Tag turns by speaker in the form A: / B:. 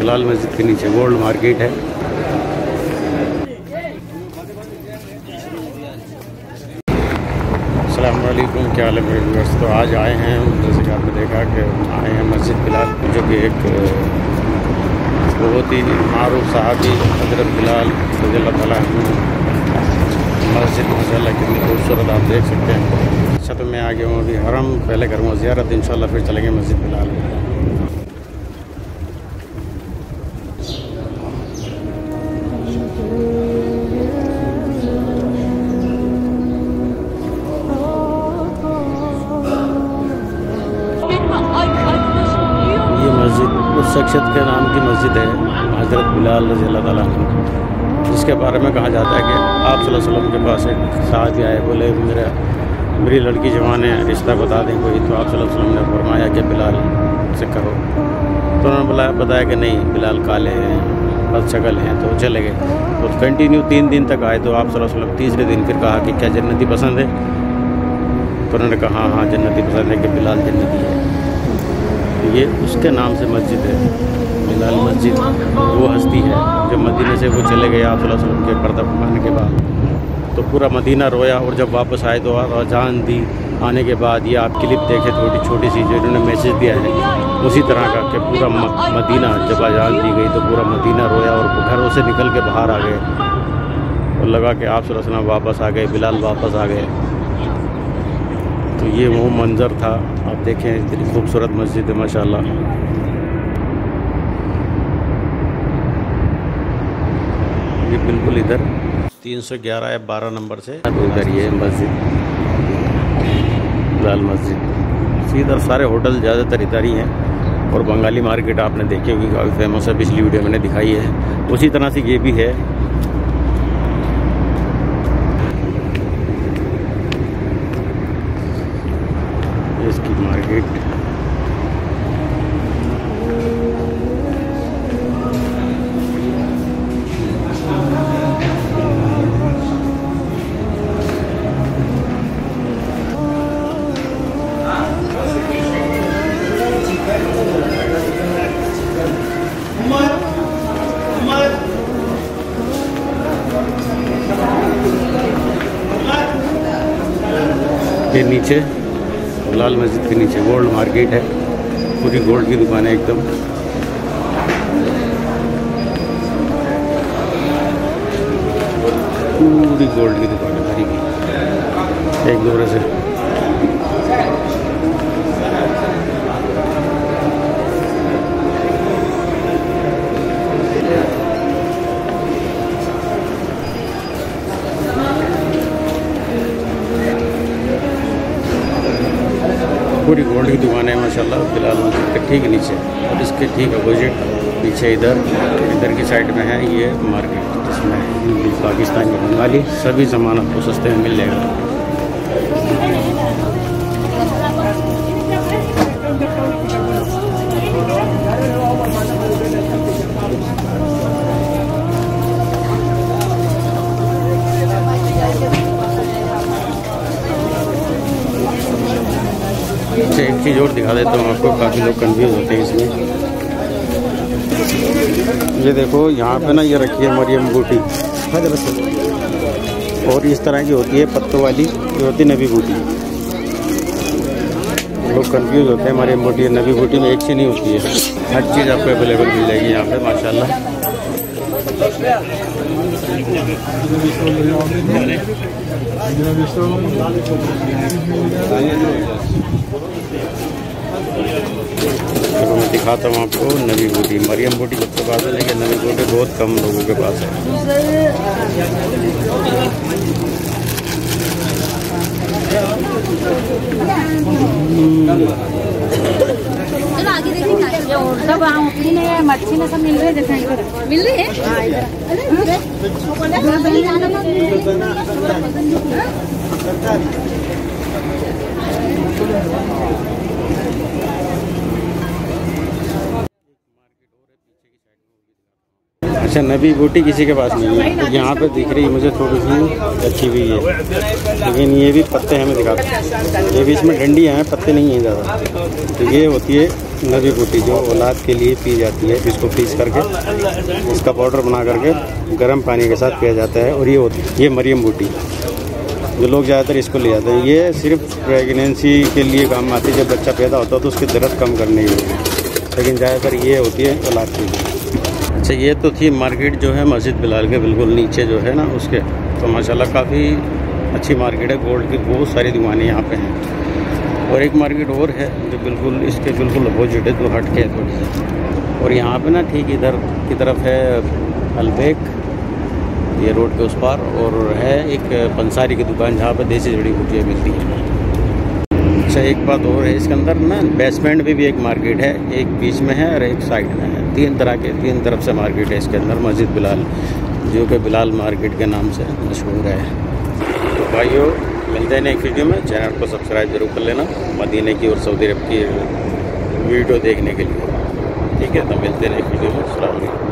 A: बिलाल मस्जिद के नीचे, गोल्ड मार्केट है। अलकुम, क्या हाल है मेरे व्यूअर्स तो आज आए हैं, जैसे कि आपने देखा कि आए हैं मस्जिद बिलाल, जो कि एक बहुत ही मारूफ साहबी, हज़रत बिलाल रज़ी मस्जिद मसाला कितनी खूबसूरत आप देख सकते हैं। अच्छा तो मैं आ गया हूँ अभी हरम, पहले करूँगा ज़्यारत इन फिर चलेंगे मस्जिद बिलाल शख्सियत के नाम की मस्जिद है, हज़रत बिलाल रज़ी अल्लाह जिसके बारे में कहा जाता है कि आप वसल्लम के पास एक साहबी आए, बोले, मेरा, मेरी लड़की जवान है, रिश्ता बता दें कोई तो आप वसल्लम ने फरमाया कि बिलाल से करो। तो उन्होंने बुलाया बताया कि नहीं, बिलाल काले हैं बस शक्ल हैं तो चले गए। तो कंटिन्यू तीन दिन तक आए तो आप वसल्लम तीसरे दिन फिर कहा कि क्या जन्नती पसंद है? तो उन्होंने कहा हाँ हाँ जन्नती पसंद है कि बिलाल जन्नती है। ये उसके नाम से मस्जिद है बिलाल मस्जिद। वो हस्ती है जब मदीने से वो चले गए आप के पर्दा पाने के बाद। तो पूरा मदीना रोया और जब वापस आए तो अजान दी आने के बाद ये आप क्लिप देखे थोड़ी छोटी सी जो इन्होंने मैसेज दिया है, उसी तरह का कि पूरा मदीना जब अजान दी गई तो पूरा मदीना रोया और घरों से निकल के बाहर आ गए। और लगा कि आप वसल्लम वापस आ गए, बिलाल वापस आ गए। तो ये वो मंज़र था। आप देखें, इतनी खूबसूरत मस्जिद है, माशाल्लाह। ये बिल्कुल इधर। 311 या 12 नंबर से। इधर ये मस्जिद, लाल मस्जिद। इधर सारे होटल ज़्यादातर इधर ही हैं। और बंगाली मार्केट आपने देखी होगी, काफ़ी फ़ेमस है, पिछली वीडियो मैंने दिखाई है। उसी तरह से ये भी है। के नीचे, लाल मस्जिद के नीचे, गोल्ड मार्केट है। पूरी गोल्ड की दुकान है एकदम। पूरी गोल्ड की दुकान है, भरी एक दो से पूरी गोल्ड की दुकान है, माशाल्लाह, फ़िलहाल मस्जिद के ठीक नीचे और इसके ठीक अपोजिट पीछे इधर इधर की साइड में है ये मार्केट जिसमें हिंदी पाकिस्तानी बंगाली सभी सामान आपको सस्ते में मिल जाएगा। एक चीज़ और दिखा देता हूँ आपको, काफ़ी लोग कंफ्यूज होते हैं इसमें। ये देखो, यहाँ पे ना ये रखी है मरियम बूटी। और इस तरह की होती है पत्तों वाली, ये होती है नबी बूटी। लोग कंफ्यूज होते हैं मरियम बूटी नबी बूटी में, एक सी नहीं होती है। हर चीज़ आपको अवेलेबल मिल जाएगी यहाँ पे, माशाल्लाह। दिखाता हूँ आपको नवी बूटी मरियम बूटी सबके पास है लेकिन नवी बूटी बहुत कम लोगों के पास है।
B: सब मच्छी में सब मिल रहे हैं मिल रही है।
A: अच्छा नबी बूटी किसी के पास नहीं है। तो यहाँ पे दिख रही है मुझे थोड़ी सी अच्छी हुई है। लेकिन ये भी पत्ते हमें दिखाते हैं ये भी इसमें डंडियाँ हैं पत्ते नहीं हैं ज़्यादा। तो ये होती है नबी बूटी जो औलाद के लिए पी जाती है। इसको पीस करके इसका पाउडर बना करके गर्म पानी के साथ पिया जाता है। और ये होती है ये मरियम बूटी जो लोग ज़्यादातर इसको ले जाते हैं। ये सिर्फ़ प्रेगनेंसी के लिए काम आती है। जब बच्चा पैदा होता है तो उसकी दर्द कम करने के लिए। लेकिन ज़्यादातर ये होती है औलाद के लिए। अच्छा ये तो थी मार्केट जो है मस्जिद बिलाल के, बिल्कुल नीचे जो है ना उसके। तो माशाल्लाह काफ़ी अच्छी मार्केट है, गोल्ड की बहुत सारी दुकानें यहाँ पे हैं। और एक मार्केट और है जो बिल्कुल इसके बिल्कुल अपोजिट है तो हट के थोड़ी सी। और यहाँ पे ना ठीक इधर की तरफ़ है अलबेक, ये रोड के उस पार, और है एक पंसारी की दुकान जहाँ पर देसी जड़ी बूटियाँ मिलती हैं। अच्छा एक बात और है, इसके अंदर ना बेसमेंट में भी एक मार्केट है, एक बीच में है और एक साइड में है। तीन तरह के, तीन तरफ़ से मार्केट है इसके अंदर, मस्जिद बिलाल, जो कि बिलाल मार्केट के नाम से मशहूर है। तो भाइयों, मिलते हैं एक वीडियो में। चैनल को सब्सक्राइब ज़रूर कर लेना, मदीने की और सऊदी अरब की वीडियो देखने के लिए। ठीक है तो मिलते हैं एक वीडियो में। सलाम